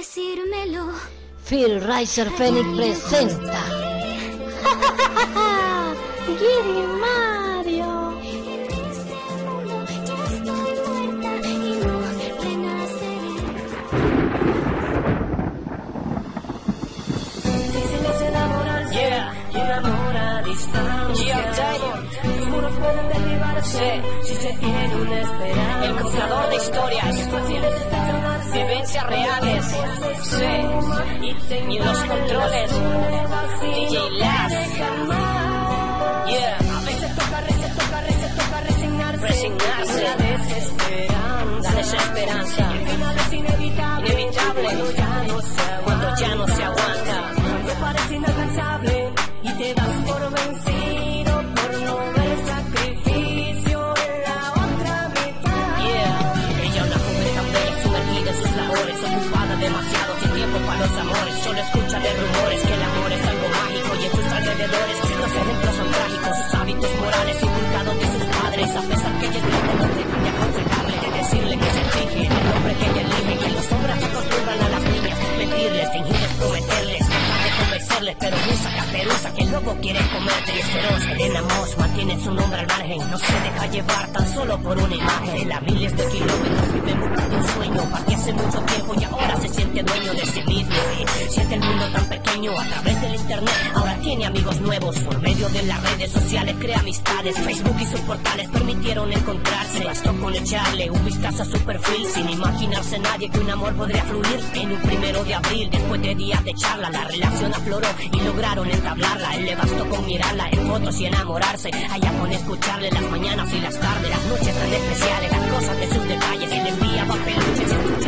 cielo. Phil Riser Phoenix presenta. Giri Mario. Este mundo ya estoy muerta y no renaceré. Difícil es enamorarse Yeah. y un amor a distancia. Yeah. Los muros pueden derribarse si se tiene una esperanza. El contador de historias. Vivencias reales. Sí. Y los controles. DJ Laz. Yeah. A veces toca, rese, toca, rese, toca resignarse. Resignarse. La desesperanza. La desesperanza. Pero usa caperuza que luego quiere comerte y es feroz. Elena Moss mantiene su nombre al margen, no se deja llevar tan solo por una imagen. Él a miles de kilómetros vive en busca de un sueño, partí hace mucho tiempo y ahora dueño de sí mismo. Y siente el mundo tan pequeño a través del internet, ahora tiene amigos nuevos. Por medio de las redes sociales crea amistades, Facebook y sus portales permitieron encontrarse. Bastó con echarle un vistazo a su perfil sin imaginarse nadie que un amor podría fluir en un primero de abril. Después de días de charla, la relación afloró y lograron entablarla. Él le bastó con mirarla en fotos y enamorarse. Allá con escucharle las mañanas y las tardes, las noches tan especiales, las cosas de sus detalles. Él enviaba peluches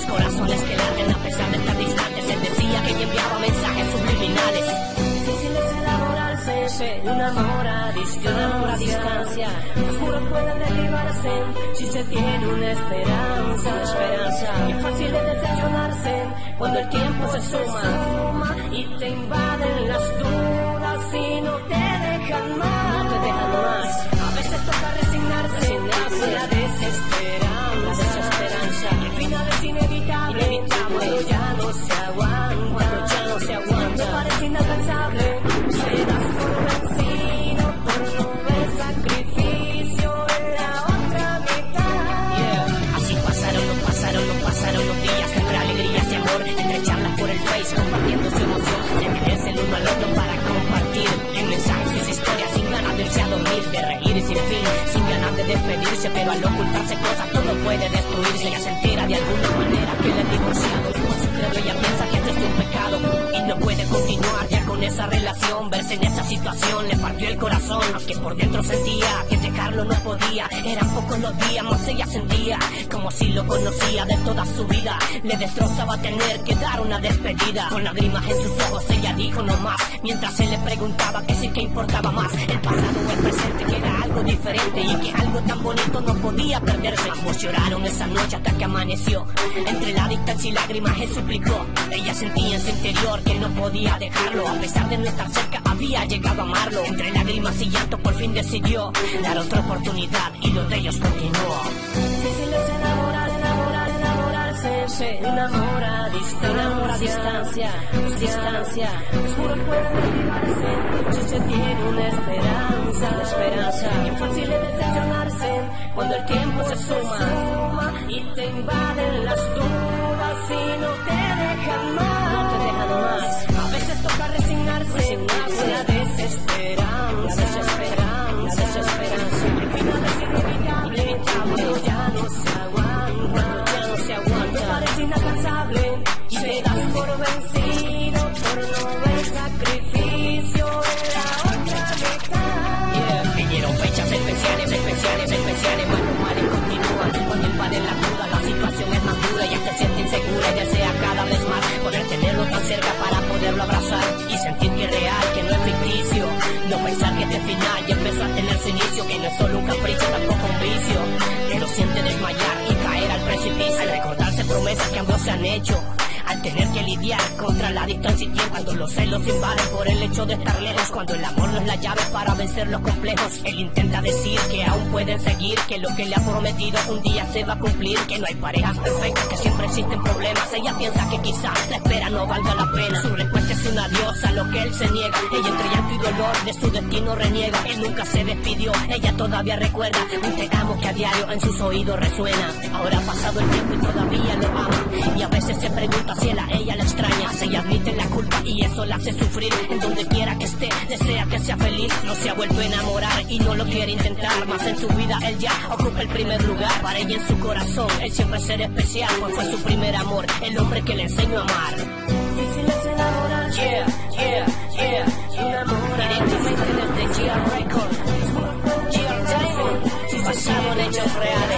los corazones que laten a pesar de estar distantes. Él decía que enviaba mensajes subliminales. Difícil es enamorarse de un amor a distancia. Un amor a distancia. Los muros pueden derribarse si se tiene una esperanza. Esperanza. Y fácil de decepcionarse cuando el tiempo se suma cuando ya no se aguanta. Cuando ya no se aguanta. Cuando parece inalcanzable, te das por vencido por no ver sacrificio en la otra mitad. Yeah. Así pasaron, no pasaron, no pasaron los días entre alegrías y amor, entre charlas por el Face, compartiendo su emoción, de tenerse el uno al otro para compartir en mensajes historias sin ganas de irse a dormir, de y sin fin, sin ganas de despedirse, pero al ocultarse cosas todo puede destruirse. Ella se entera de alguna manera que él es divorciado, su ella piensa que esto es un pecado y no puede continuar ya con esa relación, verse en esa situación le partió el corazón, aunque por dentro sentía que dejarlo no podía, eran pocos los días, más ella sentía como si lo conocía de toda su vida, le destrozaba tener que dar una despedida, con lágrimas en sus ojos ella dijo no más, mientras él le preguntaba que sí que importaba más, el pasado o el presente que era algo diferente y que algo tan bonito no podía perderse, ambos lloraron esa noche hasta que amaneció, entre la distancia y lágrimas él suplicó, ella sentía en su interior que no podía dejarlo, pesar de no estar cerca había llegado a amarlo, entre lágrimas y llanto por fin decidió dar otra oportunidad y lo de ellos continuó. Difícil es enamorar, enamorar, enamorarse de un amor a distancia. Un amor a distancia, distancia. Los muros pueden si se tiene una esperanza. Esperanza. Y fácil es decepcionarse cuando el tiempo se suma y te invaden las hecho. Al Tener que lidiar contra la distancia y tiempo cuando los celos invaden por el hecho de estar lejos. Cuando el amor no es la llave para vencer los complejos. Él intenta decir que aún pueden seguir, que lo que le ha prometido un día se va a cumplir, que no hay parejas perfectas, que siempre existen problemas. Ella piensa que quizá la espera no valga la pena. Su respuesta es una diosa, a lo que él se niega. Ella entre llanto y dolor de su destino reniega. Él nunca se despidió, ella todavía recuerda un te amo que a diario en sus oídos resuena. Ahora ha pasado el tiempo y todavía lo ama. Y a veces se pregunta si él a ella la extraña. Se admite la culpa y eso la hace sufrir. En donde quiera que esté, desea que sea feliz. No se ha vuelto a enamorar y no lo quiere intentar. Más en su vida él ya ocupa el primer lugar. Para ella en su corazón, él siempre será especial. Pues fue su primer amor, el hombre que le enseñó a amar. Difícil es enamorarse. Yeah, yeah, yeah. Directamente desde GR Records. GR Diamond, basado en hechos reales.